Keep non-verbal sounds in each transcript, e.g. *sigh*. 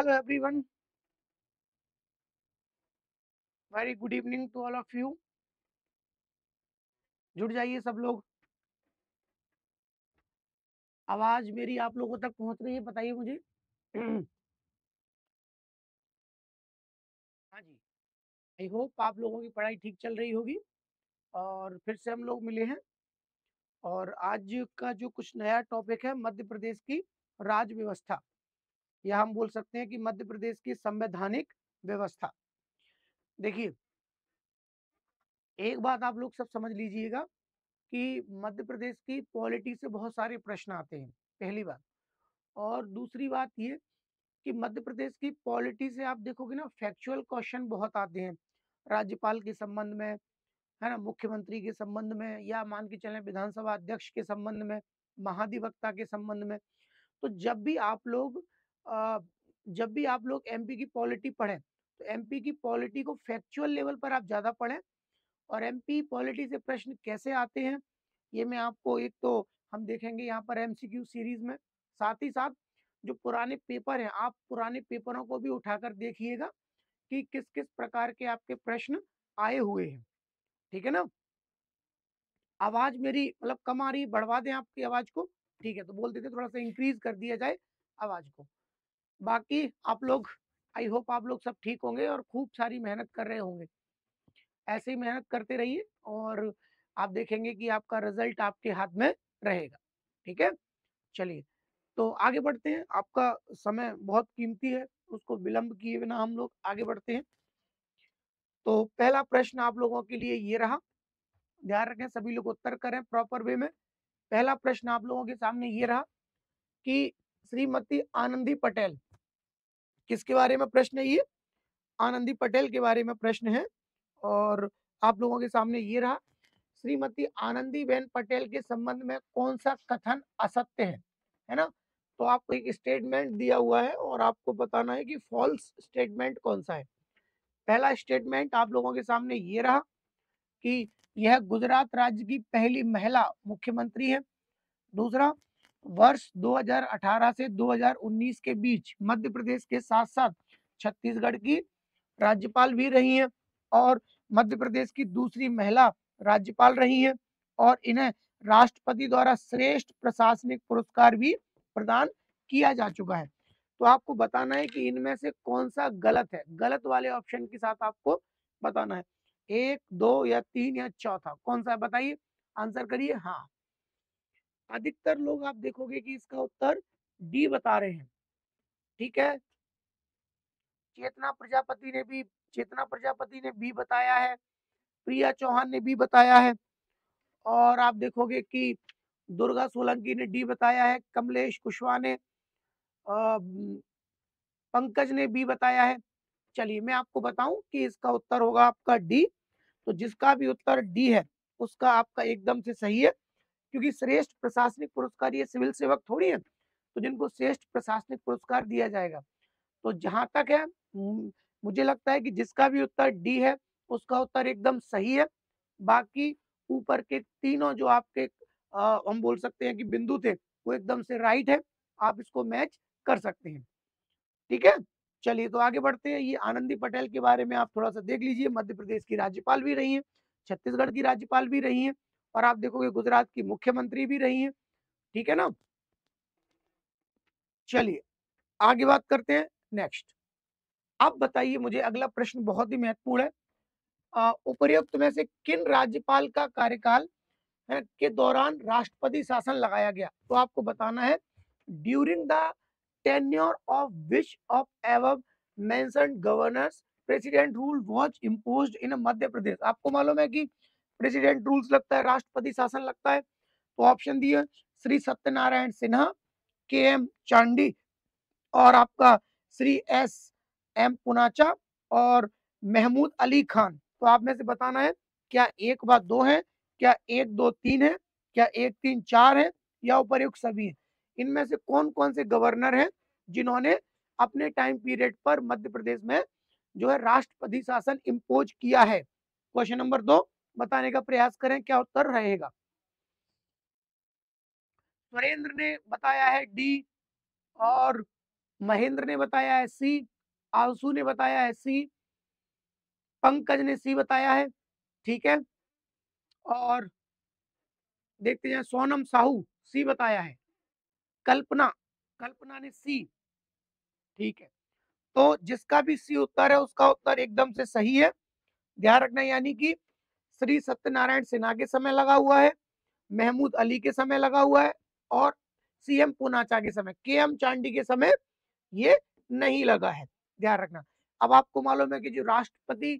Hello, everyone. Very good evening to all of you. जुड़ जाइए सब लोग। आवाज़ मेरी आप लोगों तक पहुँच रही है, बताइए मुझे। *clears throat* हाँ जी। आई होप आप लोगों की पढ़ाई ठीक चल रही होगी और फिर से हम लोग मिले हैं। और आज का जो कुछ नया टॉपिक है, मध्य प्रदेश की राज व्यवस्था। या हम बोल सकते हैं कि मध्य प्रदेश की संवैधानिक व्यवस्था। देखिए एक बात आप लोग सब समझ लीजिएगा कि मध्य प्रदेश की पॉलिटी से बहुत सारे प्रश्न आते हैं, पहली बात। और दूसरी बात ये कि मध्य प्रदेश की पॉलिटी से आप देखोगे ना फैक्चुअल क्वेश्चन बहुत आते हैं। राज्यपाल के संबंध में, है ना, मुख्यमंत्री के संबंध में या मान के चलें विधानसभा अध्यक्ष के संबंध में, महाधिवक्ता के संबंध में। तो जब भी आप लोग जब भी आप लोग एमपी की पॉलिटी पढ़ें तो एमपी की पॉलिटी को फैक्चुअल लेवल पर आप ज़्यादा पढ़ें और एमपी पॉलिटी से प्रश्न कैसे आते हैं, ये मैं आपको एक तो हम देखेंगे यहाँ पर एमसीक्यू सीरीज़ में, साथ ही साथ जो पुराने पेपर हैं, आप पुराने पेपरों को भी उठाकर देखिएगा कि किस किस प्रकार के आपके प्रश्न आए हुए हैं, ठीक है ना? आवाज़ मेरी मतलब कम आ रही है, बढ़वा दें आपकी आवाज़ को, ठीक है तो बोल देते थोड़ा सा इंक्रीज कर दिया जाए आवाज़ को। बाकी आप लोग, आई होप आप लोग सब ठीक होंगे और खूब सारी मेहनत कर रहे होंगे। ऐसे ही मेहनत करते रहिए और आप देखेंगे कि आपका रिज़ल्ट आपके हाथ में रहेगा, ठीक है? चलिए तो आगे बढ़ते हैं। आपका समय बहुत कीमती है, उसको विलंब किए बिना हम लोग आगे बढ़ते हैं। तो पहला प्रश्न आप लोगों के लिए ये रहा, ध्यान रखें सभी लोग उत्तर करें प्रॉपर वे में। पहला प्रश्न आप लोगों के सामने ये रहा कि श्रीमती आनंदी पटेल किसके बारे में प्रश्न है ये? आनंदी पटेल के बारे में प्रश्न है और आप लोगों के सामने ये रहा, श्रीमती आनंदी बेन पटेल के संबंध में कौन सा कथन असत्य है? है ना? तो आपको एक स्टेटमेंट दिया हुआ है और आपको बताना है कि फॉल्स स्टेटमेंट कौन सा है। पहला स्टेटमेंट आप लोगों के सामने ये रहा कि यह गुजरात राज्य की पहली महिला मुख्यमंत्री है। दूसरा वर्ष 2018 से 2019 के बीच मध्य प्रदेश के साथ साथ छत्तीसगढ़ की राज्यपाल भी रही हैं और मध्य प्रदेश की दूसरी महिला राज्यपाल रही हैं और इन्हें राष्ट्रपति द्वारा श्रेष्ठ प्रशासनिक पुरस्कार भी प्रदान किया जा चुका है। तो आपको बताना है कि इनमें से कौन सा गलत है? गलत वाले ऑप्शन के साथ आपको बताना है। एक, दो या तीन या चौथा, कौन सा बताइए। आंसर करिए हाँ। अधिकतर लोग आप देखोगे कि इसका उत्तर डी बता रहे हैं। ठीक है? चेतना प्रजापति ने भी, चेतना प्रजापति ने भी बताया है, प्रिया चौहान ने भी बताया है और आप देखोगे कि दुर्गा सोलंकी ने डी बताया है, कमलेश कुशवाहा ने पंकज ने भी बताया है। चलिए मैं आपको बताऊँ कि इसका उत्तर होगा आपका डी। तो जिसका भी उत्तर डी है, उसका आपका एकदम से सही है। क्योंकि श्रेष्ठ प्रशासनिक पुरस्कार ये सिविल सेवक थोड़ी है तो जिनको श्रेष्ठ प्रशासनिक पुरस्कार दिया जाएगा। तो जहाँ तक है मुझे लगता है कि जिसका भी उत्तर डी है, उसका उत्तर एकदम सही है। बाकी ऊपर के तीनों जो आपके हम बोल सकते हैं कि बिंदु थे, वो एकदम से राइट है, आप इसको मैच कर सकते हैं। ठीक है? चलिए तो आगे बढ़ते हैं, ये आनंदी पटेल के बारे में आप थोड़ा सा देख लीजिए, मध्य प्रदेश की राज्यपाल भी रही है, छत्तीसगढ़ की राज्यपाल भी रही है और आप देखोगे गुजरात की मुख्यमंत्री भी रही है, ठीक है ना? चलिए, आगे बात करते हैं नेक्स्ट अब बताइए मुझे अगला प्रश्न बहुत ही महत्वपूर्ण है। उपर्युक्त में से किन राज्यपाल का कार्यकाल के दौरान राष्ट्रपति शासन लगाया गया? तो आपको बताना है during the tenure of which of above mentioned governors president rule was imposed in Madhya Pradesh आपको मालूम है कि प्रेसिडेंट रूल्स लगता है, राष्ट्रपति शासन लगता है तो ऑप्शन दिए श्री सत्यनारायण सिन्हा के एम चांडी और आपका श्री एस एम पुनाचा और महमूद अली खान। तो आप में से बताना है, क्या एक बात दो है, क्या एक दो तीन है, क्या एक तीन चार है, या उपरयुक्त सभी है? इनमें से कौन कौन से गवर्नर हैं जिन्होंने अपने टाइम पीरियड पर मध्य प्रदेश में जो है राष्ट्रपति शासन इम्पोज किया है? क्वेश्चन नंबर दो बताने का प्रयास करें, क्या उत्तर रहेगा? सुरेंद्र ने बताया है डी और महेंद्र ने बताया है सी, आँसू ने बताया है सी, पंकज ने सी बताया है, ठीक है? और देखते हैं, सोनम साहू सी बताया है, कल्पना कल्पना ने सी, ठीक है? तो जिसका भी सी उत्तर है, उसका उत्तर एकदम से सही है। ध्यान रखना यानी कि श्री सत्यनारायण सिन्हा के समय लगा हुआ है महमूद अली के समय लगा हुआ है और सीएम पूनाचा के समय के एम चांडी के समय ये नहीं लगा है। ध्यान रखना अब आपको मालूम है कि जो राष्ट्रपति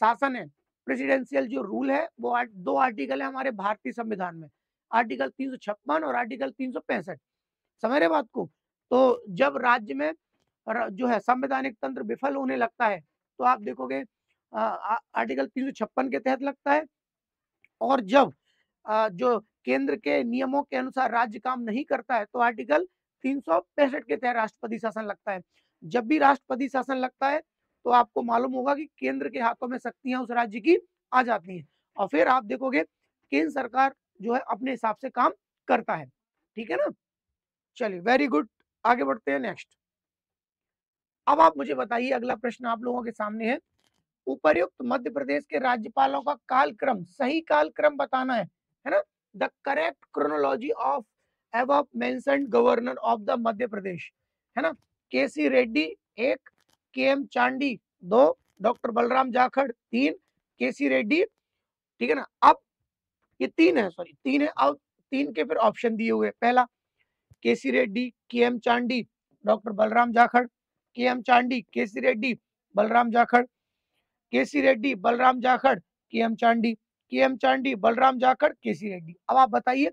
शासन है प्रेसिडेंशियल जो रूल है वो आर्ट, दो आर्टिकल है हमारे भारतीय संविधान में आर्टिकल तीन सौ छप्पन और आर्टिकल तीन सौ पैंसठ। समझ रहे बात को? तो जब राज्य में जो है संवैधानिक तंत्र विफल होने लगता है तो आप देखोगे आर्टिकल तीन सौ छप्पन के तहत लगता है। और जब जो केंद्र के नियमों के अनुसार राज्य काम नहीं करता है तो आर्टिकल तीन सौ पैंसठ के तहत राष्ट्रपति शासन लगता है। जब भी राष्ट्रपति शासन लगता है तो आपको मालूम होगा कि केंद्र के हाथों में शक्तियाँ उस राज्य की आ जाती हैं। और फिर आप देखोगे, केंद्र सरकार जो है, अपने हिसाब से काम करता है। ठीक है ना? चलिए वेरी गुड आगे बढ़ते हैं नेक्स्ट अब आप मुझे बताइए, अगला प्रश्न आप लोगों के सामने है। उपर्युक्त मध्य प्रदेश के राज्यपालों का कालक्रम, सही कालक्रम बताना है है ना? The correct chronology of above mentioned governor of the Madhya Pradesh, है ना? के सी रेड्डी एक के एम चांडी दो डॉक्टर बलराम जाखड़ तीन के सी रेड्डी ठीक है ना? अब ये तीन है सॉरी तीन है, अब तीन के फिर ऑप्शन दिए हुए पहला K C Reddy K M Chandy doctor Balram Jakhar K M Chandy के सी रेड्डी बलराम जाखड़ के C Reddy, Balram Jakhar K M Chandy. के एम चांडी, बलराम जाखड़ के सी रेड्डी। अब आप बताइए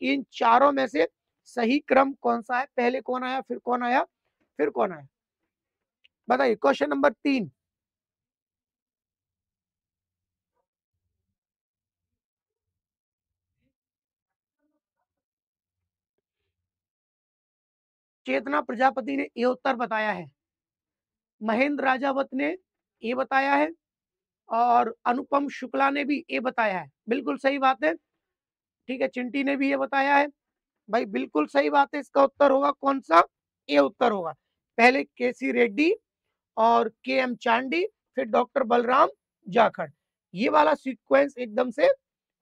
कि इन चारों में से सही क्रम कौन सा है? पहले कौन आया, फिर कौन आया, फिर कौन आया? बताइए, क्वेश्चन नंबर तीन। चेतना प्रजापति ने ये उत्तर बताया है। महेंद्र राजावत ने ये बताया है और अनुपम शुक्ला ने भी ये बताया है। बिल्कुल सही बात है। ठीक है, चिंटी ने भी ये बताया है। भाई, बिल्कुल सही बात है, इसका उत्तर होगा कौन सा ये उत्तर होगा। पहले के सी रेड्डी और के एम चांडी, फिर डॉक्टर बलराम जाखड़। ये वाला सीक्वेंस एकदम से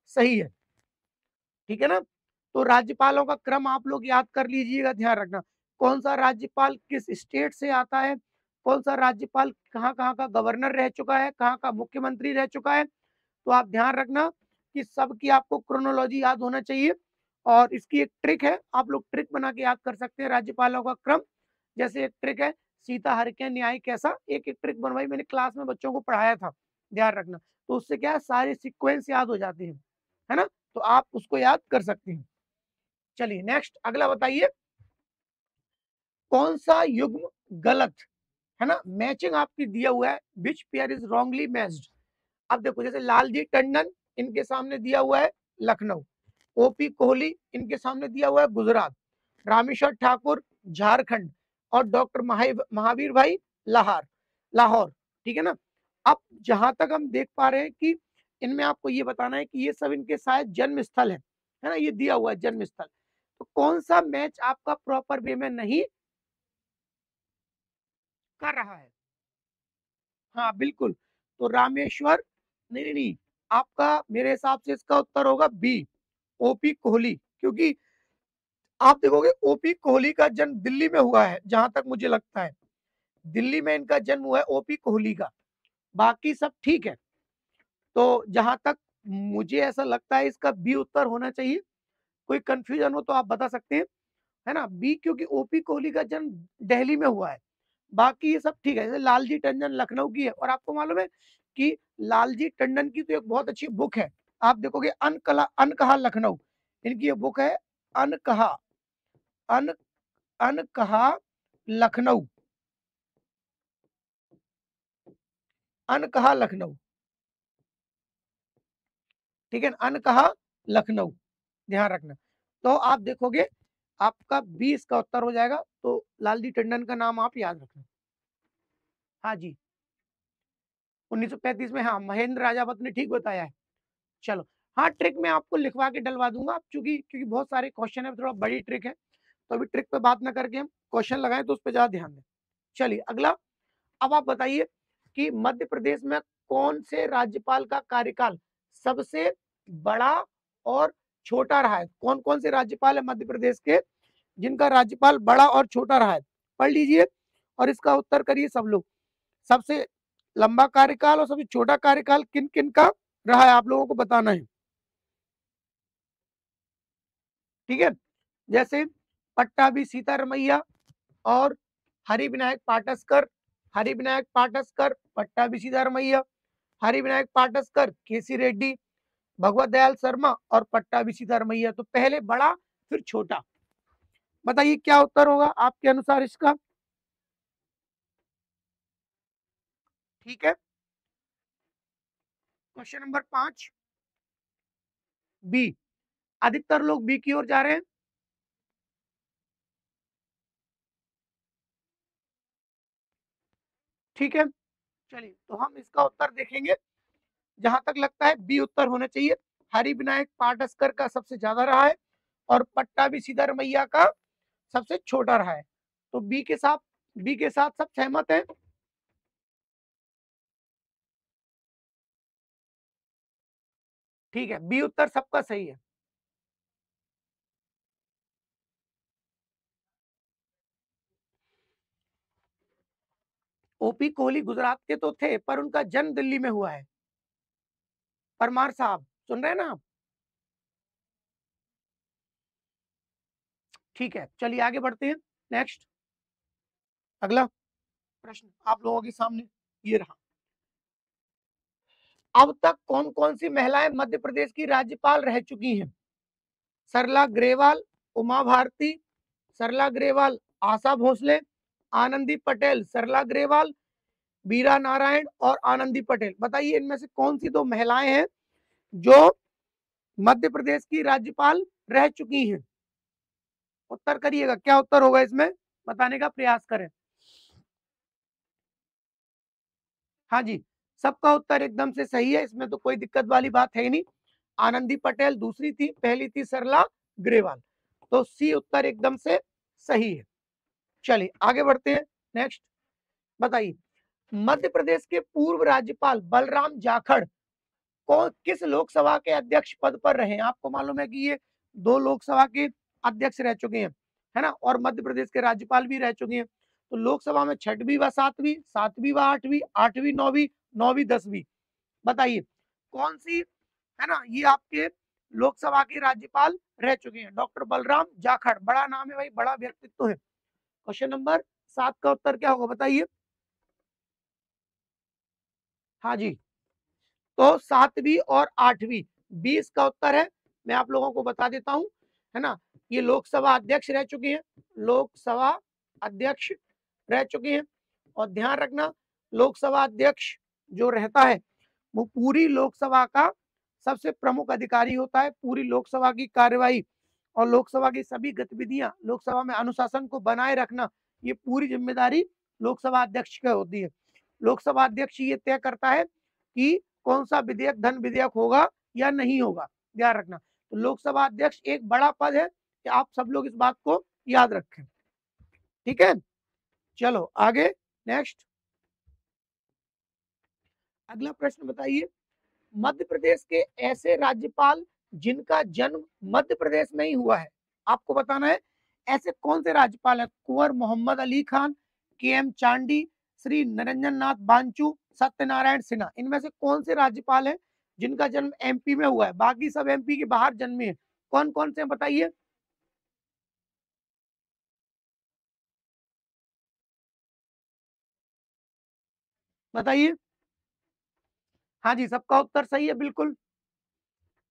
सही है। ठीक है ना? तो राज्यपालों का क्रम आप लोग याद कर लीजिएगा, ध्यान रखना। कौन सा राज्यपाल किस स्टेट से आता है? कौन सा राज्यपाल कहाँ कहाँ का गवर्नर रह चुका है, कहाँ का मुख्यमंत्री रह चुका है तो आप ध्यान रखना कि सबकी आपको क्रोनोलॉजी याद होना चाहिए और इसकी एक ट्रिक है, आप लोग ट्रिक बना के याद कर सकते हैं राज्यपालों का क्रम। जैसे एक ट्रिक है, सीता हर के न्याय कैसा? एक एक ट्रिक बनवाई मैंने क्लास में बच्चों को पढ़ाया था, ध्यान रखना। तो उससे क्या है, सारे सिक्वेंस याद हो जाते हैं, है ना? तो आप उसको याद कर सकते हैं। चलिए नेक्स्ट अगला बताइए, कौन सा युग्म गलत है ना? मैचिंग आपकी दिया हुआ है। Which pair is wrongly matched अब देखो, जैसे लालजी टंडन इनके सामने दिया हुआ है लखनऊ। ओपी कोहली इनके सामने दिया हुआ है गुजरात। रामेश्वर ठाकुर झारखंड और डॉक्टर महावीर भाई लाहौर लाहौर, ठीक है ना? अब जहाँ तक हम देख पा रहे हैं कि इनमें आपको ये बताना है कि ये सब इनके शायद जन्म स्थल है है ना? ये दिया हुआ है जन्म स्थल तो कौन सा मैच आपका प्रॉपर वे में नहीं कर रहा है। हाँ बिल्कुल। तो रामेश्वर, नहीं नहीं नहीं, आपका मेरे हिसाब से इसका उत्तर होगा बी ओपी कोहली, क्योंकि आप देखोगे ओपी कोहली का जन्म दिल्ली में हुआ है, जहाँ तक मुझे लगता है। दिल्ली में इनका जन्म हुआ है ओपी कोहली का। बाकी सब ठीक है। तो जहाँ तक मुझे ऐसा लगता है इसका बी उत्तर होना चाहिए। कोई कंफ्यूजन हो तो आप बता सकते हैं, है ना? बी क्योंकि ओपी कोहली का जन्म दिल्ली में हुआ है। बाकी ये सब ठीक है, जैसे लालजी टंडन लखनऊ की है और आपको मालूम है कि लालजी टंडन की तो एक बहुत अच्छी बुक है। आप देखोगे अनकला, अनकहा लखनऊ, इनकी ये बुक है अनकहा, अन, अनकहा लखनऊ। अनकहा लखनऊ। ठीक है, अनकहा लखनऊ, ध्यान रखना। तो आप देखोगे आपका बीस का उत्तर हो जाएगा तो लालजी टंडन का नाम आप याद रखना। हाँ जी। 1935 में हाँ महेंद्र राजावत ने ठीक बताया है। चलो हाँ ट्रिक मैं आपको लिखवा के डलवा दूँगा आप, चूँकि, क्योंकि बहुत सारे क्वेश्चन है, थोड़ा बड़ी ट्रिक है तो अभी ट्रिक पे बात ना करके हम क्वेश्चन लगाए तो उस पर ज़्यादा ध्यान दें। चलिए, अगला, अब आप बताइए कि मध्य प्रदेश में कौन से राज्यपाल का कार्यकाल सबसे बड़ा और छोटा रहा है। कौन कौन से राज्यपाल है मध्य प्रदेश के, जिनका राज्यपाल बड़ा और छोटा रहा है? पढ़ लीजिए और इसका उत्तर करिए सब लोग। सबसे लंबा कार्यकाल और सबसे छोटा कार्यकाल किन किन का रहा है आप लोगों को बताना है। ठीक है? जैसे पट्टा पट्टाभी सीतारमैया और हरि विनायक पाटस्कर, हरि विनायक पाटस्कर पट्टाभी सीतारमैया हरि विनायक पाटस्कर, केसी रेड्डी भगवत दयाल शर्मा और पट्टा सीतारमैया तो पहले बड़ा, फिर छोटा। बताइए, क्या उत्तर होगा आपके अनुसार इसका? ठीक है। क्वेश्चन नंबर पाँच। बी। अधिकतर लोग बी की ओर जा रहे हैं। ठीक है। चलिए तो हम इसका उत्तर देखेंगे। जहाँ तक लगता है बी उत्तर होना चाहिए। हरि विनायक पाटस्कर का सबसे ज़्यादा रहा है और पट्टा भी सीधा रमैया का सबसे छोटा रहा है। तो बी के साथ, बी के साथ सब सहमत है। ठीक है, बी उत्तर सबका सही है। ओपी कोहली गुजरात के तो थे, पर उनका जन्म दिल्ली में हुआ है। परमार साहब, सुन रहे हैं ना आप? ठीक है, चलिए आगे बढ़ते हैं नेक्स्ट अगला प्रश्न आप लोगों के सामने, ये रहा। अब तक कौन कौन सी महिलाएँ मध्य प्रदेश की राज्यपाल रह चुकी हैं? सरला ग्रेवाल, उमा भारती, सरला ग्रेवाल, आशा भोसले, आनंदी पटेल, सरला ग्रेवाल बीरा नारायण और आनंदी पटेल। बताइए इनमें से कौन सी दो महिलाएँ हैं जो मध्य प्रदेश की राज्यपाल रह चुकी हैं? उत्तर करिएगा, क्या उत्तर होगा इसमें? बताने का प्रयास करें। हाँ जी, सबका उत्तर एकदम से सही है, इसमें तो कोई दिक्कत वाली बात है ही नहीं। आनंदी पटेल दूसरी थी, पहली थी सरला ग्रेवाल। तो सी उत्तर एकदम से सही है। चलिए, आगे बढ़ते हैं, नेक्स्ट। बताइए। मध्य प्रदेश के पूर्व राज्यपाल बलराम जाखड़ कौन, किस लोकसभा के अध्यक्ष पद पर रहे आपको मालूम है कि ये दो लोकसभा के अध्यक्ष रह चुके हैं, है ना? और मध्य प्रदेश के राज्यपाल भी रह चुके हैं। तो लोकसभा में छठवीं व सातवीं सातवीं व आठवीं आठवीं, नौवीं नौवीं, दसवीं। बताइए, कौन सी, है ना, ये आपके लोकसभा के राज्यपाल रह चुके हैं? डॉक्टर बलराम जाखड़, बड़ा नाम है भाई, बड़ा व्यक्तित्व है। क्वेश्चन नंबर सात का उत्तर क्या होगा, बताइए। हाँ जी। तो सातवीं और आठवीं, बीस का उत्तर है। मैं आप लोगों को बता देता हूँ, है ना? ये लोकसभा अध्यक्ष रह चुके हैं, लोकसभा अध्यक्ष रह चुके हैं। और ध्यान रखना, लोकसभा अध्यक्ष जो रहता है, वो पूरी लोकसभा का सबसे प्रमुख अधिकारी होता है, पूरी लोकसभा की कार्यवाही और लोकसभा की सभी गतिविधियाँ लोकसभा में अनुशासन को बनाए रखना, ये पूरी ज़िम्मेदारी लोकसभा अध्यक्ष की होती है। लोकसभा अध्यक्ष ये तय करता है कि कौन सा विधेयक धन विधेयक होगा या नहीं होगा। ध्यान रखना। तो लोकसभा अध्यक्ष एक बड़ा पद है कि आप सब लोग इस बात को याद रखें। ठीक है? चलो, आगे नेक्स्ट अगला प्रश्न बताइए। मध्य प्रदेश के ऐसे राज्यपाल जिनका जन्म मध्य प्रदेश में ही हुआ है, आपको बताना है। ऐसे कौन से राज्यपाल है? कुंवर मोहम्मद अली खान, के एम चांडी श्री निरंजन नाथ बांचू, सत्यनारायण सिन्हा, इनमें से कौन से राज्यपाल हैं जिनका जन्म एमपी में हुआ है? बाकी सब एमपी के बाहर जन्मे हैं। कौन कौन से बताइए? बताइए। हाँ जी, सबका उत्तर सही है, बिल्कुल।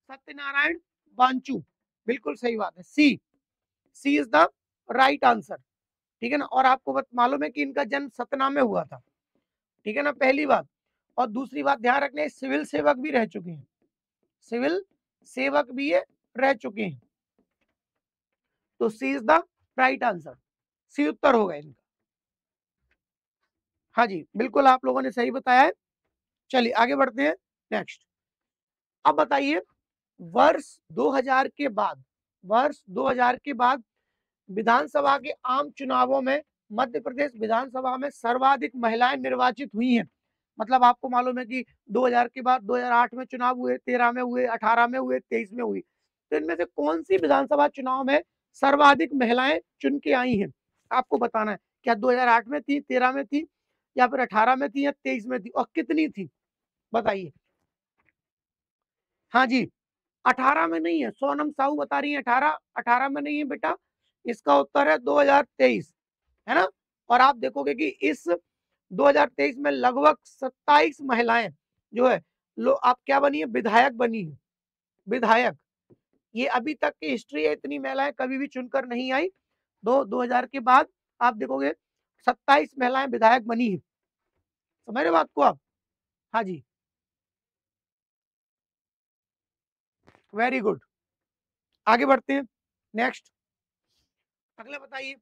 सत्यनारायण बांचू, बिल्कुल सही बात है। C C is the right answer. ठीक है ना? और आपको मालूम है कि इनका जन्म सतना में हुआ था। ठीक है ना? पहली बात। और दूसरी बात ध्यान रखने सिविल सेवक भी रह चुके हैं। सिविल सेवक भी ये रह चुके हैं। तो C is the right answer. C उत्तर होगा इनका। हाँ जी, बिल्कुल आप लोगों ने सही बताया है। चलिए, आगे बढ़ते हैं। नेक्स्ट। अब बताइए, वर्ष 2000 के बाद, वर्ष 2000 के बाद विधानसभा के आम चुनावों में मध्य प्रदेश विधानसभा में सर्वाधिक महिलाएँ निर्वाचित हुई हैं। मतलब आपको मालूम है कि 2000 के बाद 2008 में चुनाव हुए 13 में हुए 18 में हुए 23 में हुई। तो इनमें से कौन सी विधानसभा चुनाव में सर्वाधिक महिलाएँ चुन के आई हैं? आपको बताना है, क्या 2008 में थी 13 में थी या फिर 18 में थी या 23 में थी और कितनी थी? बताइए। हाँ जी 18 में नहीं है, सोनम साहू बता रही है 18 18 में नहीं है बेटा। इसका उत्तर है 2023 है ना? और आप देखोगे कि इस 2023 में लगभग 27 महिलाएँ जो है, लो, आप क्या बनी है? विधायक बनी है। विधायक। ये अभी तक की हिस्ट्री है, इतनी महिलाएँ कभी भी चुनकर नहीं आई। दो 2000 के बाद आप देखोगे 27 महिलाएँ विधायक बनी है। समझ रहे बात को आप? हाँ जी। वेरी गुड आगे बढ़ते हैं। नेक्स्ट अगला बताइए।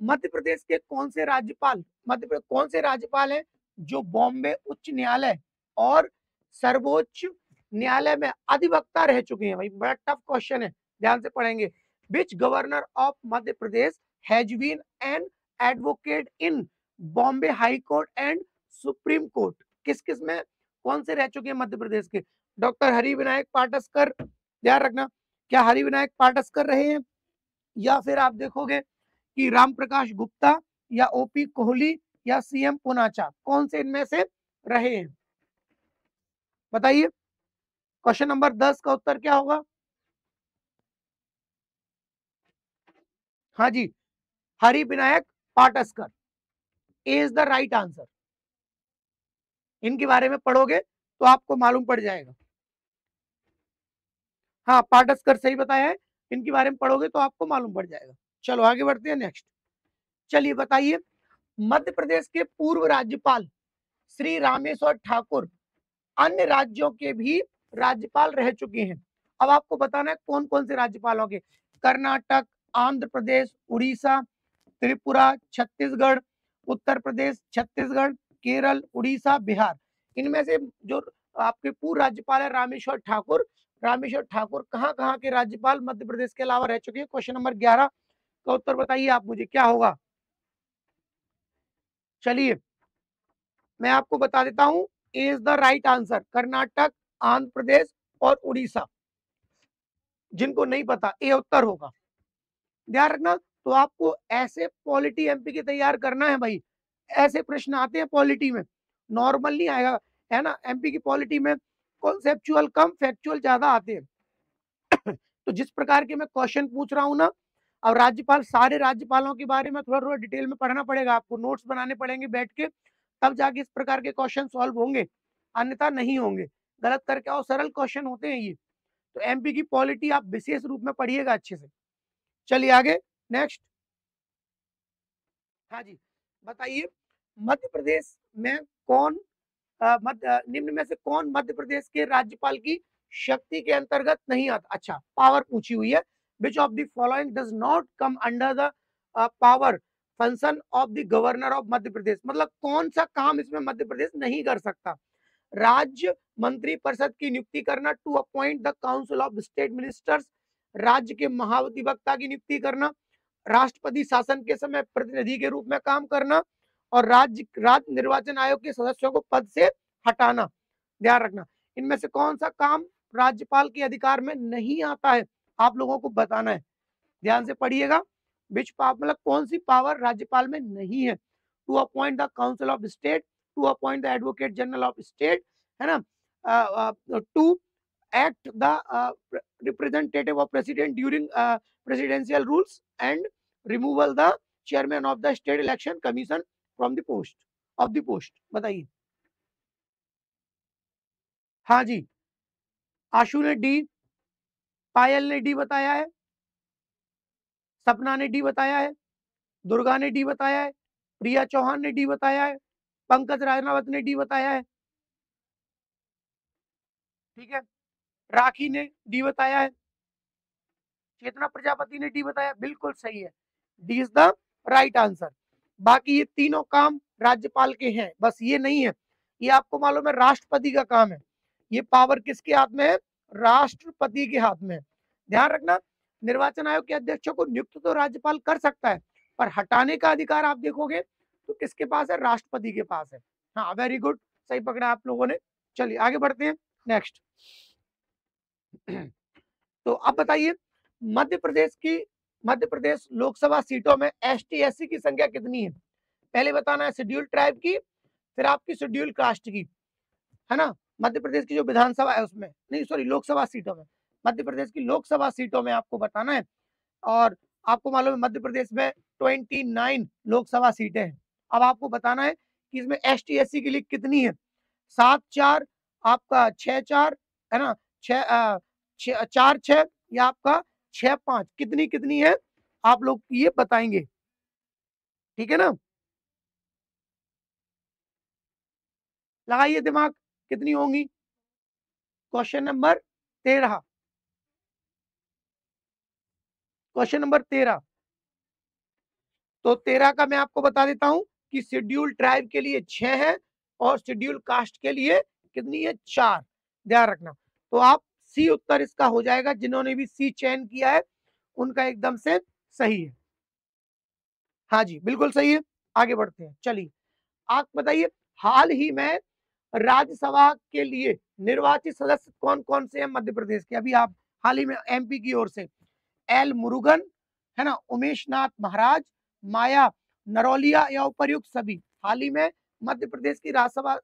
मध्य प्रदेश के कौन से राज्यपाल, मध्य प्रदेश कौन से राज्यपाल हैं जो बॉम्बे उच्च न्यायालय और सर्वोच्च न्यायालय में अधिवक्ता रह चुके हैं? भाई, बड़ा टफ क्वेश्चन है, ध्यान से पढ़ेंगे। Which governor of Madhya Pradesh has been an advocate in Bombay high court and supreme court? किस किसमें कौन से रह चुके हैं मध्य प्रदेश के? डॉक्टर हरि विनायक पाटस्कर, ध्यान रखना, क्या हरि विनायक पाटस्कर रहे हैं? या फिर आप देखोगे कि राम प्रकाश गुप्ता या ओपी कोहली या सीएम पुनाचा, कौन से इनमें से रहे हैं? बताइए। क्वेश्चन नंबर दस का उत्तर क्या होगा? हाँ जी, Hari Vinayak Pataskar. Is the right answer इनके बारे में पढ़ोगे तो आपको मालूम पड़ जाएगा। हाँ पाटस्कर सही बताया है। इनके बारे में पढ़ोगे तो आपको मालूम पड़ जाएगा। चलो आगे बढ़ते हैं नेक्स्ट चलिए बताइए, मध्य प्रदेश के पूर्व राज्यपाल श्री रामेश्वर ठाकुर अन्य राज्यों के भी राज्यपाल रह चुके हैं। अब आपको बताना है कौन कौन से राज्यपालों के कर्नाटक, आंध्र प्रदेश, उड़ीसा, त्रिपुरा, छत्तीसगढ़, उत्तर प्रदेश, छत्तीसगढ़, केरल, उड़ीसा, बिहार। इनमें से जो आपके पूर्व राज्यपाल है रामेश्वर ठाकुर रामेश्वर ठाकुर कहाँ कहाँ के राज्यपाल मध्य प्रदेश के अलावा रह चुके हैं? क्वेश्चन नंबर ग्यारह का उत्तर बताइए आप मुझे, क्या होगा? चलिए, मैं आपको बता देता हूँ is the right answer Karnataka, Andhra Pradesh और उड़ीसा। जिनको नहीं पता ये उत्तर होगा। ध्यान रखना तो आपको ऐसे पॉलिटी एमपी की तैयार करना है भाई। ऐसे प्रश्न आते हैं पॉलिटी में। नॉर्मल नहीं आएगा, है ना? एमपी की पॉलिटी में कॉन्सेप्चुअल कम फैक्चुअल ज़्यादा आते हैं। *coughs* तो जिस प्रकार के मैं क्वेश्चन पूछ रहा हूँ ना, अब राज्यपाल, सारे राज्यपालों के बारे में थोड़ा थोड़ा डिटेल में पढ़ना पड़ेगा आपको नोट्स बनाने पड़ेंगे बैठ के, तब जाके इस प्रकार के क्वेश्चन सॉल्व होंगे, अन्यथा नहीं होंगे। गलत करके और सरल क्वेश्चन होते हैं ये। तो एमपी की पॉलिटी आप विशेष रूप में पढ़िएगा अच्छे से। चलिए आगे नेक्स्ट हाँ जी, बताइए, मध्य प्रदेश में कौन मध्य निम्न में से कौन मध्य प्रदेश के राज्यपाल की शक्ति के अंतर्गत नहीं आता? अच्छा पावर पूछी हुई है। Which of the following does not come under the power function of the governor of Madhya Pradesh? मतलब कौन सा काम इसमें मध्य प्रदेश नहीं कर सकता? राज्य मंत्री परिषद की नियुक्ति करना to appoint the council of state ministers राज्य के महाधिवक्ता की नियुक्ति करना, राष्ट्रपति शासन के समय प्रतिनिधि के रूप में काम करना और राज्य राज्य निर्वाचन आयोग के सदस्यों को पद से हटाना, ध्यान रखना। इनमें से कौन सा काम राज्यपाल के अधिकार में नहीं आता है, आप लोगों को बताना है। ध्यान से पढ़िएगा विच मतलब कौन सी पावर राज्यपाल में नहीं है? To appoint the council of state to appoint the advocate general of state है ना? To act the representative of president during presidential rules and removal the chairman of the state election commission from the post of the post बताइए। हाँ जी। आशु ने D, पायल ने D बताया है। सपना ने डी बताया है। दुर्गा ने डी बताया है। प्रिया चौहान ने डी बताया है। पंकज राजनावत ने डी बताया है। ठीक है। राखी ने डी बताया है। चेतना प्रजापति ने डी बताया बिल्कुल सही है। D is the right answer बाकी ये तीनों काम राज्यपाल के हैं, बस ये नहीं है। ये आपको मालूम है राष्ट्रपति का काम है। ये पावर किसके हाथ में है? राष्ट्रपति के हाथ में ध्यान रखना, निर्वाचन आयोग के अध्यक्ष को नियुक्त तो राज्यपाल कर सकता है, पर हटाने का अधिकार आप देखोगे तो किसके पास है? राष्ट्रपति के पास है। हाँ वेरी गुड सही पकड़ा आप लोगों ने। चलिए, आगे बढ़ते हैं नेक्स्ट *clears throat* तो अब बताइए, मध्य प्रदेश की मध्य प्रदेश लोकसभा सीटों में एस टी की संख्या कितनी है? पहले बताना है शेड्यूल ट्राइब की, फिर आपकी शेड्यूल कास्ट की, है ना? मध्य प्रदेश की जो विधानसभा है उसमें, नहीं सॉरी लोकसभा सीटों में। मध्य प्रदेश की लोकसभा सीटों में आपको बताना है, और आपको मालूम है मध्य प्रदेश में 29 लोकसभा सीटें हैं। अब आपको बताना है कि इसमें एस टी के लिए कितनी है? सात, चार, आपका छह, चार, है ना? छह, चार, छह या आपका छह पाँच कितनी कितनी है, आप लोग ये बताएँगे। ठीक है ना? लगाइए दिमाग, कितनी होंगी? क्वेश्चन नंबर तेरह। क्वेश्चन नंबर तेरह। तो तेरह का मैं आपको बता देता हूँ कि शेड्यूल ट्राइब के लिए छह है और शेड्यूल कास्ट के लिए कितनी है? चार। ध्यान रखना। तो आप सी उत्तर इसका हो जाएगा, जिन्होंने भी सी चयन किया है, उनका एकदम से सही है। हाँ जी, बिल्कुल सही है, आगे बढ़ते हैं, चलिए। आप बताइए, हाल ही में राज्यसभा के लिए निर्वाचित सदस्य कौन कौन से हैं मध्य प्रदेश के? अभी आप हाल ही में एमपी की ओर से, एल मुरुगन, है ना, उमेश नाथ महाराज, माया नरोलिया या उपर्युक्त सभी, हाल ही में मध्य प्रदेश की राज्यसभा,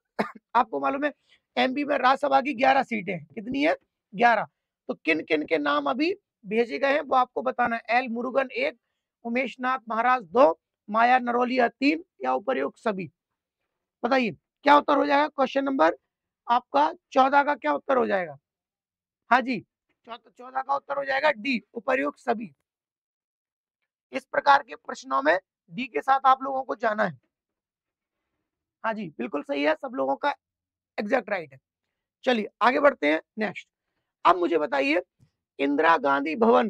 आपको मालूम है, एमपी में राज्यसभा की ग्यारह सीटें कितनी है? ग्यारह। तो किन किन के नाम अभी भेजे गए हैं, वो आपको बताना है। एल मुरुगन एक, उमेश नाथ महाराज दो, माया नरोलिया तीन, या उपरयुक्त सभी। बताइए, क्या उत्तर हो जाएगा? क्वेश्चन नंबर आपका चौदह का क्या उत्तर हो जाएगा? हाँ जी चौदह का उत्तर हो जाएगा डी उपरयुक्त सभी। इस प्रकार के प्रश्नों में डी के साथ आप लोगों को जाना है। हाँ जी, बिल्कुल सही है, सब लोगों का एग्जैक्ट राइट है। चलिए, आगे बढ़ते हैं, नेक्स्ट। अब मुझे बताइए इंदिरा गांधी भवन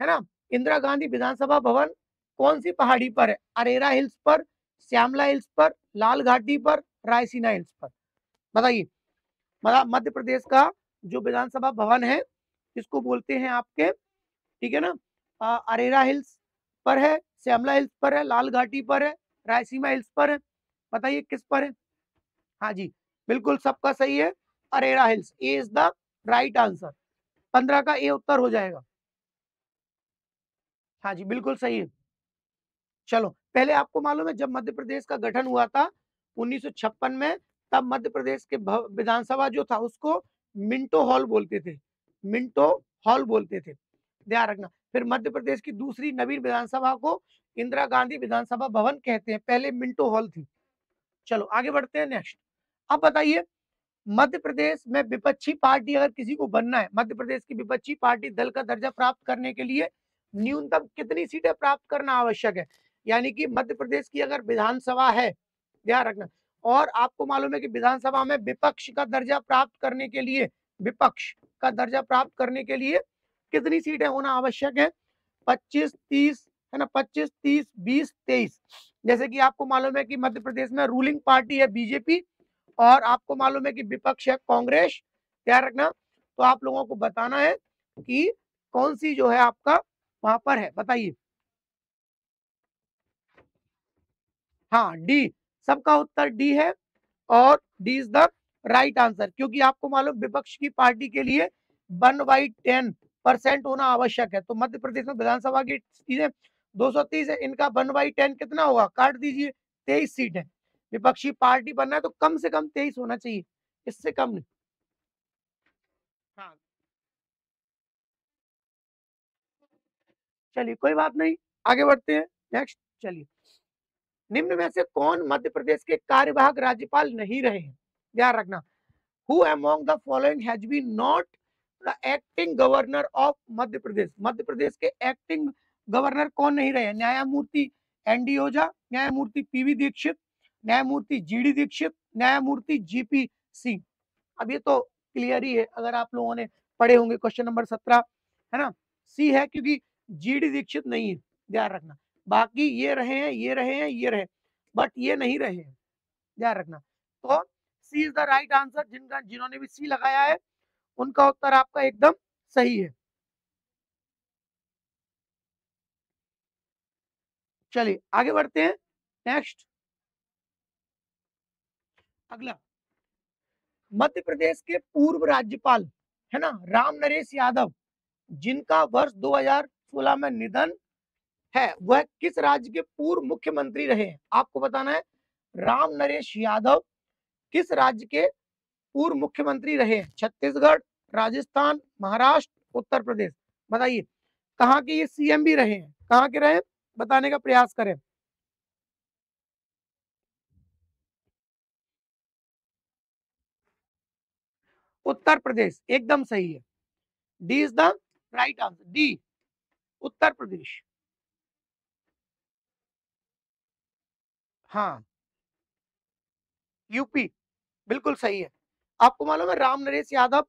है ना? इंदिरा गांधी विधानसभा भवन कौन सी पहाड़ी पर है? अरेरा हिल्स पर श्यामला हिल्स पर लाल घाटी पर रायसीना हिल्स पर? बताइए। मतलब मध्य प्रदेश का जो विधानसभा भवन है इसको बोलते हैं आपके? ठीक है ना? आ, अरेरा हिल्स पर है श्यामला हिल्स पर है लाल घाटी पर है रायसीमा हिल्स पर है। बताइए किस पर है? हाँ जी बिल्कुल सबका सही है। Arera hills A is the right answer. पंद्रह का ए उत्तर हो जाएगा। हाँ जी, बिल्कुल सही है। चलो, पहले आपको मालूम है, जब मध्य प्रदेश का गठन हुआ था 1956 में, तब मध्य प्रदेश के विधानसभा जो था, उसको मिंटो हॉल बोलते थे। मिंटो हॉल बोलते थे। ध्यान रखना, फिर मध्य प्रदेश की दूसरी नवीन विधानसभा को इंदिरा गांधी विधानसभा भवन कहते हैं, पहले मिंटो हॉल थी। चलो, आगे बढ़ते हैं, नेक्स्ट। अब बताइए मध्य प्रदेश में विपक्षी पार्टी अगर किसी को बनना है, मध्य प्रदेश की विपक्षी पार्टी दल का दर्जा प्राप्त करने के लिए न्यूनतम कितनी सीटें प्राप्त करना आवश्यक है? यानी कि मध्य प्रदेश की अगर विधानसभा है, ध्यान रखना। और आपको मालूम है कि विधानसभा में विपक्ष का दर्जा प्राप्त करने के लिए, विपक्ष का दर्जा प्राप्त करने के लिए कितनी सीटें होना आवश्यक है? पच्चीस, तीस, है ना? पच्चीस, तीस, बीस, तेईस। जैसे कि आपको मालूम है कि मध्य प्रदेश में रूलिंग पार्टी है बीजेपी और आपको मालूम है कि विपक्ष है कांग्रेस, ध्यान रखना तो आप लोगों को बताना है कि कौन सी जो है आपका वहाँ पर है, बताइए। हाँ डी, सबका उत्तर डी है और D is the right answer, क्योंकि आपको मालूम विपक्ष की पार्टी के लिए वन बाई टेन परसेंट होना आवश्यक है तो मध्य प्रदेश में विधानसभा की सीटें 230 है, इनका वन बाई टेन कितना होगा, काट दीजिए, तेईस सीट। है विपक्षी पार्टी बनना है तो कम से कम तेईस होना चाहिए इससे कम नहीं। हाँ। चलिए कोई बात नहीं आगे बढ़ते हैं नेक्स्ट चलिए। निम्न में से कौन मध्य प्रदेश के कार्यवाहक राज्यपाल नहीं रहे हैं? ध्यान रखना who among the following has been not the acting governor of Madhya Pradesh? Madhya Pradesh के एक्टिंग गवर्नर कौन नहीं रहे न्यायमूर्ति एन डी ओझा न्यायमूर्ति पीवी दीक्षित न्यायमूर्ति जीडी दीक्षित, न्यायमूर्ति जीपी सिंह। अब ये तो क्लियर ही है, अगर आप लोगों ने पढ़े होंगे क्वेश्चन नंबर सत्रह, है ना? सी है क्योंकि जीडी दीक्षित नहीं है, ध्यान रखना। बाकी ये रहे हैं, ये रहे हैं, ये रहे बट ये नहीं रहे हैं, ध्यान रखना। तो C is the right answer जिनका, जिन्होंने भी सी लगाया है, उनका उत्तर आपका एकदम सही है। चलिए, आगे बढ़ते हैं। नेक्स्ट अगला। मध्य प्रदेश के पूर्व राज्यपाल है ना, राम नरेश यादव, जिनका वर्ष 2016 में निधन है, वह किस राज्य के पूर्व मुख्यमंत्री रहे? आपको बताना है, राम नरेश यादव किस राज्य के पूर्व मुख्यमंत्री रहे? छत्तीसगढ़, राजस्थान, महाराष्ट्र, उत्तर प्रदेश। बताइए, कहाँ के ये सीएम भी रहे हैं? कहाँ के रहे? बताने का प्रयास करें। उत्तर प्रदेश, एकदम सही है। D is the right answer D Uttar Pradesh. हाँ। यूपी बिल्कुल सही है। आपको मालूम है राम नरेश यादव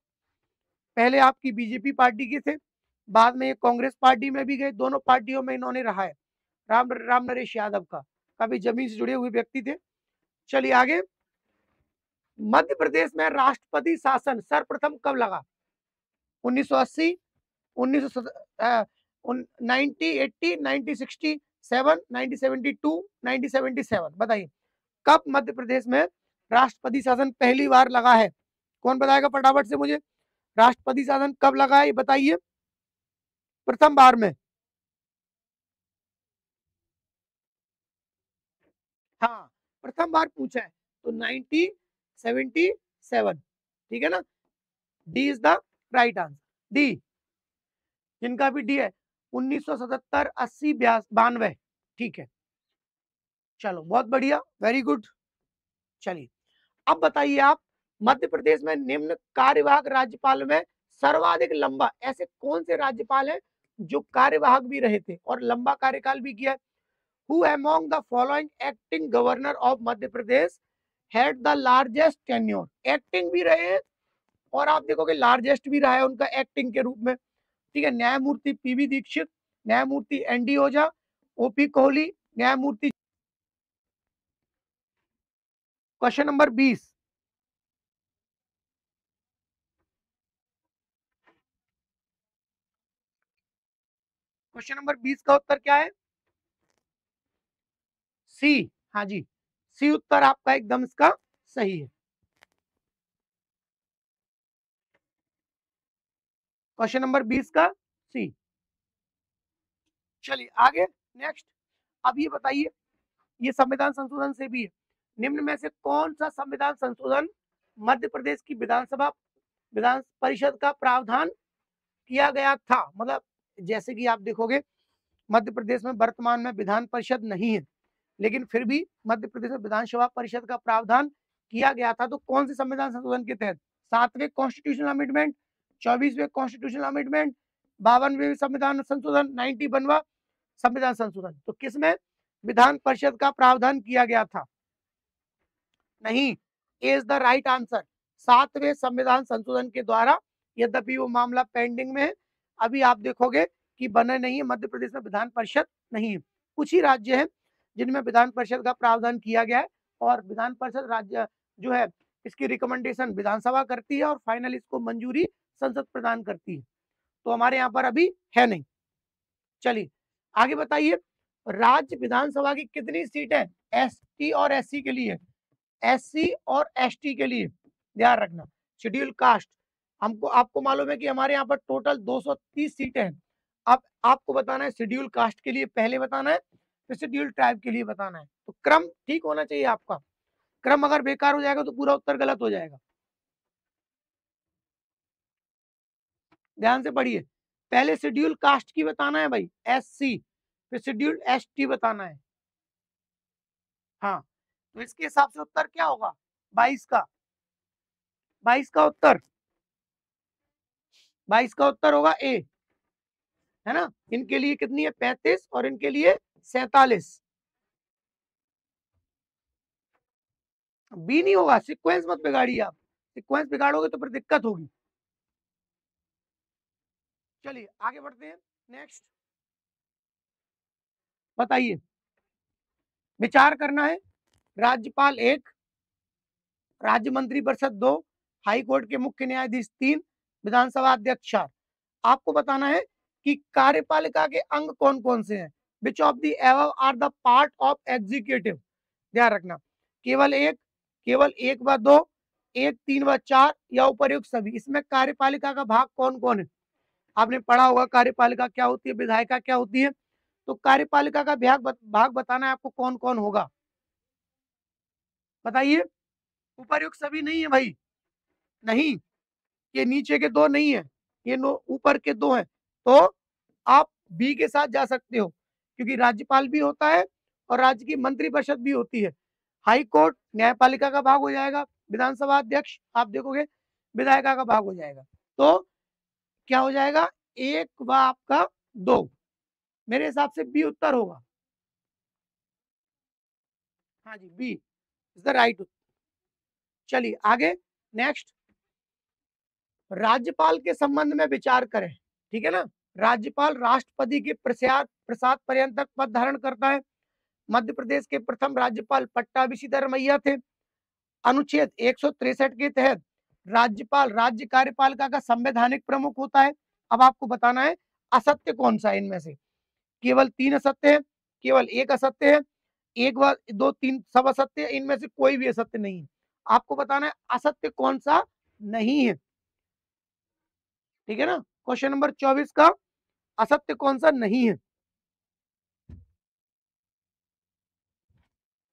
पहले आपकी बीजेपी पार्टी के थे, बाद में ये कांग्रेस पार्टी में भी गए, दोनों पार्टियों में इन्होंने रहा है, राम राम नरेश यादव का। काफ़ी ज़मीन से जुड़े हुए व्यक्ति थे। चलिए आगे। मध्य प्रदेश में राष्ट्रपति शासन सर्वप्रथम कब लगा? 1980 1900 1980 1967 1972 1977 बताइए, कब मध्य प्रदेश में राष्ट्रपति शासन पहली बार लगा है? कौन बताएगा फटाफट से मुझे? राष्ट्रपति शासन कब लगा है बताइए। प्रथम बार में। हाँ प्रथम बार पूछा है। तो 1977 ठीक है ना? D is the right answer D जिनका भी डी है? 1977 80 बानवे। ठीक है। चलो, बहुत बढ़िया। वेरी गुड चलिए। अब बताइए आप, मध्य प्रदेश में निम्न कार्यवाहक राज्यपाल में सर्वाधिक लंबा, ऐसे कौन से राज्यपाल हैं जो कार्यवाहक भी रहे थे और लंबा कार्यकाल भी किया? Who among the following acting governor of Madhya Pradesh had the largest tenure acting भी रहे और आप देखोगे लार्जेस्ट भी रहा है उनका एक्टिंग के रूप में। ठीक है, न्यायमूर्ति पीवी दीक्षित, न्यायमूर्ति N D Ojha O P Kohli, न्यायमूर्ति क्वेश्चन नंबर बीस। क्वेश्चन नंबर बीस का उत्तर क्या है? सी। हाँ जी। सी उत्तर आपका एकदम इसका सही है। क्वेश्चन नंबर बीस का सी। चलिए आगे, नेक्स्ट। अब ये बताइए, ये संविधान संशोधन से भी है। निम्न में से कौन सा संविधान संशोधन मध्य प्रदेश की विधानसभा, विधान परिषद का प्रावधान किया गया था? मतलब जैसे कि आप देखोगे, मध्य प्रदेश में वर्तमान में विधान परिषद नहीं है। लेकिन फिर भी मध्य प्रदेश में विधानसभा परिषद का प्रावधान किया गया था तो कौन से संविधान संशोधन के तहत? सातवें कॉन्स्टिट्यूशनल अमेंडमेंट चौबीसवें कॉन्स्टिट्यूशनल अमेंडमेंट बावनवे संविधान संशोधन, नाइन्टी बनवा संविधान संशोधन। तो किसमें विधान परिषद का प्रावधान किया गया था। नहीं इज़ द राइट आंसर सातवें संविधान संशोधन के द्वारा यद्यपि वो मामला पेंडिंग में है, अभी आप देखोगे कि बने नहीं है, मध्य प्रदेश में विधान परिषद नहीं है। कुछ ही राज्य हैं जिनमें विधान परिषद का प्रावधान किया गया है और विधान परिषद राज्य जो है, इसकी रिकमेंडेशन विधानसभा करती है और फाइनल इसको मंजूरी संसद प्रदान करती है। तो हमारे यहाँ पर अभी है नहीं। चलिए, आगे बताइए, राज्य विधानसभा की कितनी सीट है? एसटी और एस के लिए। एससी और एसटी के लिए, ध्यान रखना शेड्यूल कास्ट हमको, आपको मालूम है कि हमारे यहाँ पर टोटल 230 सीटें हैं। अब आपको बताना है शेड्यूल कास्ट के लिए पहले बताना है फिर शेड्यूल ट्राइब के लिए बताना है। तो क्रम ठीक होना चाहिए आपका। क्रम अगर बेकार हो जाएगा तो पूरा उत्तर गलत हो जाएगा। ध्यान से पढ़िए। पहले शेड्यूल कास्ट की बताना है भाई एस सी फिर शेड्यूल एस टी बताना है। हाँ तो इसके हिसाब से उत्तर क्या होगा? बाईस का। बाईस का उत्तर। बाईस का उत्तर होगा ए है ना? इनके लिए कितनी है? पैंतीस और इनके लिए सैतालीस। बी नहीं होगा सिक्वेंस मत बिगाड़िए आप। सिक्वेंस बिगाड़ोगे तो फिर दिक्कत होगी। चलिए, आगे बढ़ते हैं। नेक्स्ट बताइए। विचार करना है। राज्यपाल एक, राज्य मंत्री परिषद दो, हाई कोर्ट के मुख्य न्यायाधीश तीन, विधानसभा अध्यक्ष चार। आपको बताना है कि कार्यपालिका के अंग कौन कौन से हैं? Which of the above are the part of executive ध्यान रखना, केवल एक केवल एक व दो, एक, तीन व चार या उपरयुक्त सभी? इसमें कार्यपालिका का भाग कौन कौन है? आपने पढ़ा होगा कार्यपालिका क्या होती है, विधायिका क्या होती है? तो कार्यपालिका का भाग भाग बताना है आपको कौन कौन होगा। बताइए उपरयुक्त सभी नहीं है भाई? नहीं, ये नीचे के दो नहीं है, ये ऊपर के दो हैं तो आप बी के साथ जा सकते हो। क्योंकि राज्यपाल भी होता है और राज्य की मंत्रिपरिषद भी होती है। हाई कोर्ट न्यायपालिका का भाग हो जाएगा, विधानसभा अध्यक्ष आप देखोगे विधायिका का भाग हो जाएगा। तो क्या हो जाएगा? एक व आपका दो। मेरे हिसाब से बी उत्तर होगा। हाँ जी, बी इज़ द राइट चलिए आगे, नेक्स्ट। राज्यपाल के संबंध में विचार करें, ठीक है ना? राज्यपाल राष्ट्रपति के प्रसाद प्रसाद पर्यंत तक पद धारण करता है। मध्य प्रदेश के प्रथम राज्यपाल पट्टाभिषी मैया थे। अनुच्छेद एक के तहत राज्यपाल, राज्य कार्यपालिका का संवैधानिक प्रमुख होता है। अब आपको बताना है, असत्य कौन सा है इनमें से? केवल तीन असत्य है, केवल एक असत्य है, एक बार दो तीन सब असत्य है, इनमें से कोई भी असत्य नहीं। है आपको बताना है, असत्य कौन सा नहीं है? ठीक है ना? क्वेश्चन नंबर चौबीस का, असत्य कौन सा नहीं है?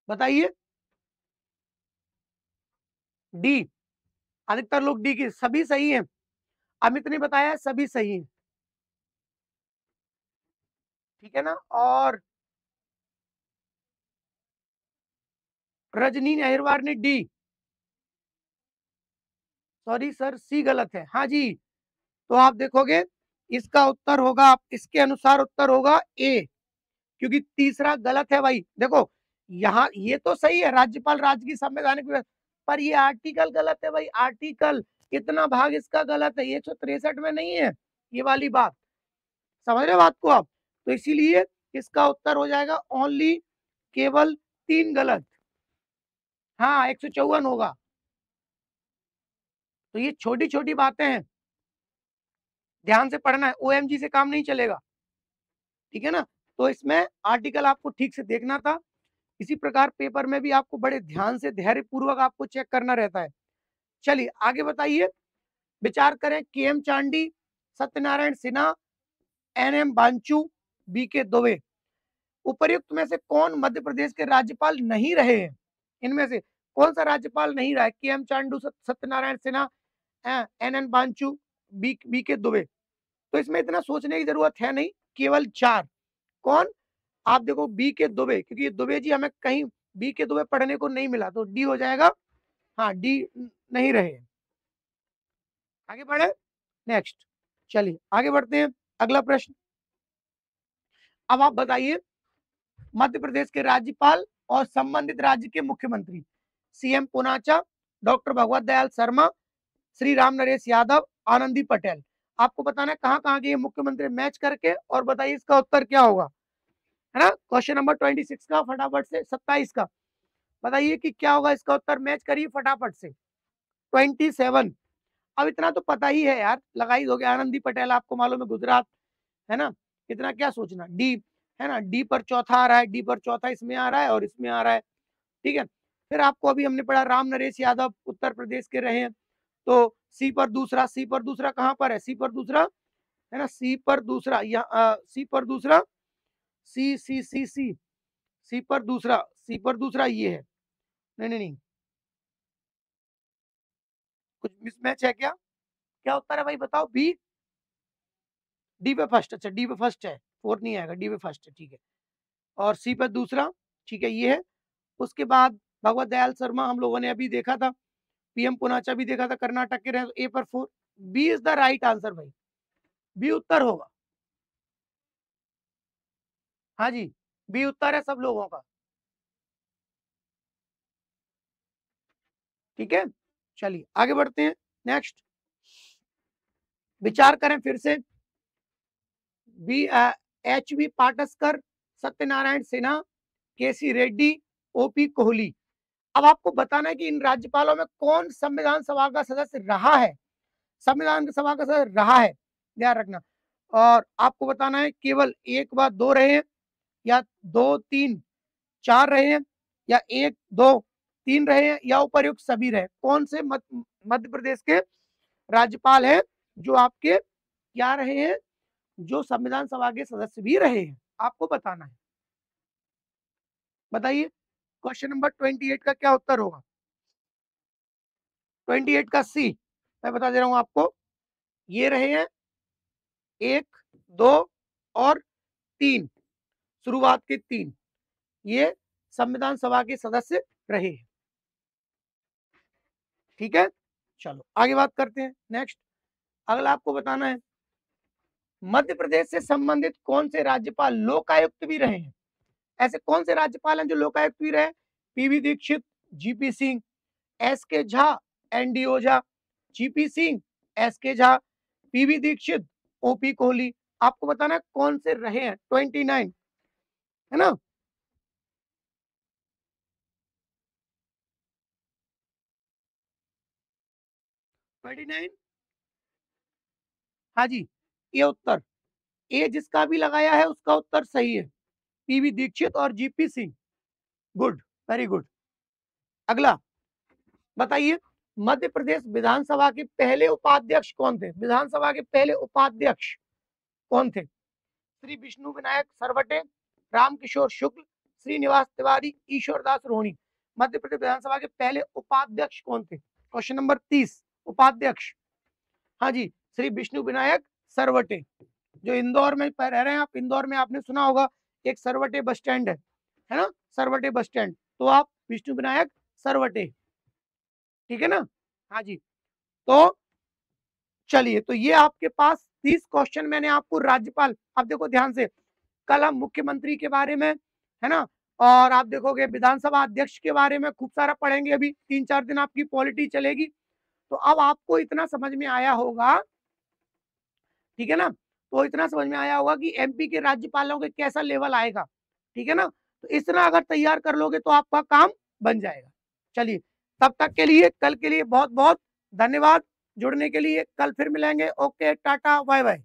बताइए। डी, अधिकतर लोग डी के, सभी सही हैं। अमित ने बताया सभी सही हैं। ठीक है ना? और रजनी अहिरवार ने डी। सॉरी सर, सी गलत है। हाँ जी तो आप देखोगे, इसका उत्तर होगा, इसके अनुसार उत्तर होगा ए, क्योंकि तीसरा गलत है भाई। देखो यहाँ, ये तो सही है, राज्यपाल राज्य की संवैधानिक पर ये आर्टिकल गलत है भाई, आर्टिकल कितना भाग इसका गलत है एक में नहीं है, ये वाली बात। समझ रहे बात को आप? तो इसीलिए इसका उत्तर हो जाएगा ओनली केवल तीन गलत। हाँ एक सौ चौवन होगा। तो ये छोटी छोटी बातें हैं। ध्यान से पढ़ना है ओएमजी से काम नहीं चलेगा। ठीक है ना? तो इसमें आर्टिकल आपको ठीक से देखना था इसी प्रकार पेपर में भी आपको बड़े ध्यान से धैर्य पूर्वक आपको चेक करना रहता है। चलिए, आगे बताइए। विचार करें K M Chandy, Satyanarayan Sinha N M Wanchoo B K Dubey उपर्युक्त में से कौन मध्य प्रदेश के राज्यपाल नहीं रहे हैं? इनमें से कौन सा राज्यपाल नहीं रहा है? K M Chandy Satyanarayan Sinha N N Wanchoo B B K Dubey. तो इसमें इतना सोचने की ज़रूरत है नहीं, केवल चार। कौन? आप देखो बी के दुबे, क्योंकि ये दुबे जी हमें कहीं बी के दुबे पढ़ने को नहीं मिला तो डी हो जाएगा हाँ डी नहीं रहे। आगे बढ़े, नेक्स्ट, चलिए, आगे बढ़ते हैं, अगला प्रश्न। अब आप बताइए, मध्य प्रदेश के राज्यपाल और संबंधित राज्य के मुख्यमंत्री, सीएम पुनाचा, डॉक्टर भगवत दयाल शर्मा, श्री राम नरेश यादव, आनंदी पटेल। आपको बताना है कहाँ कहाँ के ये मुख्यमंत्री मैच करके, और बताइए इसका उत्तर क्या होगा। है ना? क्वेश्चन नंबर ट्वेंटी सिक्स का, फटाफट से, सत्ताईस का। बताइए कि क्या होगा इसका उत्तर? मैच करिए फटाफट से। ट्वेंटी सेवन अब इतना तो पता ही है यार। लगाई दोगे आनंदी पटेल, आपको मालूम है गुजरात, है ना? इतना क्या सोचना। डी है ना? डी पर चौथा आ रहा है डी पर चौथा इसमें आ रहा है और इसमें आ रहा है। ठीक है? फिर आपको अभी हमने पढ़ा राम नरेश यादव उत्तर प्रदेश के रहे हैं। तो सी पर दूसरा सी पर दूसरा कहाँ पर है? सी पर दूसरा, है ना? सी पर दूसरा, यहाँ सी पर दूसरा सी सी सी सी। सी पर दूसरा, सी पर दूसरा ये है। नहीं नहीं नहीं। कुछ मिसमैच है क्या? क्या उत्तर है भाई बताओ? बी डी पे फ़र्स्ट अच्छा डी पे फ़र्स्ट है। फोर्थ नहीं आएगा डी पे फ़र्स्ट है, ठीक है। और सी पे दूसरा, ठीक है, ये है। उसके बाद भगवत दयाल शर्मा हम लोगों ने अभी देखा था। पीएम पुनाचा भी देखा था, कर्नाटक के रहे ए पर four B is the right answer भाई। बी उत्तर होगा। हाँ जी, बी उत्तर है सब लोगों का। ठीक है? चलिए, आगे बढ़ते हैं नेक्स्ट विचार करें फिर से। B H B Pataskar, Satyanarayan Sinha, K C Reddy OP Kohli. अब आपको बताना है कि इन राज्यपालों में कौन संविधान सभा का सदस्य रहा है? संविधान सभा का सदस्य रहा है, ध्यान रखना। और आपको बताना है, केवल एक बार दो रहे हैं। या दो, तीन, चार रहे हैं या एक, दो, तीन रहे हैं या उपर्युक्त सभी रहे कौन से मध्य प्रदेश के राज्यपाल हैं जो आपके क्या रहे हैं? जो संविधान सभा के सदस्य भी रहे हैं? आपको बताना है। बताइए क्वेश्चन नंबर ट्वेंटी एट का क्या उत्तर होगा? ट्वेंटी एट का सी मैं बता दे रहा हूँ आपको। ये रहे हैं एक, दो और तीन। शुरुआत के तीन, ये संविधान सभा के सदस्य रहे हैं। ठीक है? चलो, आगे बात करते हैं नेक्स्ट अगला आपको बताना है, मध्य प्रदेश से संबंधित कौन से राज्यपाल लोकायुक्त भी रहे हैं? ऐसे कौन से राज्यपाल हैं जो लोकायुक्त भी रहे? PV Dikshit GP Singh, S K Jha, N D Ojha GP Singh, S K Jha PV Dikshit OP Kohli. आपको बताना है कौन से रहे हैं? Twenty nine. है ना? Twenty nine? हाँ जी, ये उत्तर। ए जिसका भी लगाया है उसका उत्तर सही है। पीवी दीक्षित और GP Singh. Good, very good. अगला, बताइए, मध्य प्रदेश विधानसभा के पहले उपाध्यक्ष कौन थे? विधानसभा के पहले उपाध्यक्ष कौन थे? श्री विष्णु विनायक सरवटे रामकिशोर शुक्ल, श्रीनिवास तिवारी, ईश्वर दास रोहिणी। मध्य प्रदेश विधानसभा के पहले उपाध्यक्ष कौन थे? क्वेश्चन नंबर तीस, उपाध्यक्ष। हाँ जी, श्री विष्णु विनायक सरवटे, जो इंदौर में रह रहे हैं आप, इंदौर में आपने सुना होगा, एक सरवटे बस स्टैंड है है ना? Sarwate bus stand. तो आप विष्णु विनायक सरवटे, ठीक है ना? हाँ जी तो चलिए तो ये आपके पास तीस क्वेश्चन मैंने आपको राज्यपाल, आप देखो ध्यान से कल हम मुख्यमंत्री के बारे में, है ना? और आप देखोगे विधानसभा अध्यक्ष के बारे में खूब सारा पढ़ेंगे अभी तीन चार दिन आपकी पॉलिटी चलेगी। तो अब आपको इतना समझ में आया होगा, ठीक है ना? तो इतना समझ में आया होगा कि एमपी के राज्यपालों के कैसा लेवल आएगा, ठीक है ना? तो इस तरह अगर तैयार कर लोगे तो आपका काम बन जाएगा। चलिए, तब तक के लिए, कल के लिए बहुत बहुत धन्यवाद। जुड़ने के लिए कल फिर मिलेंगे। Okay, tata bye bye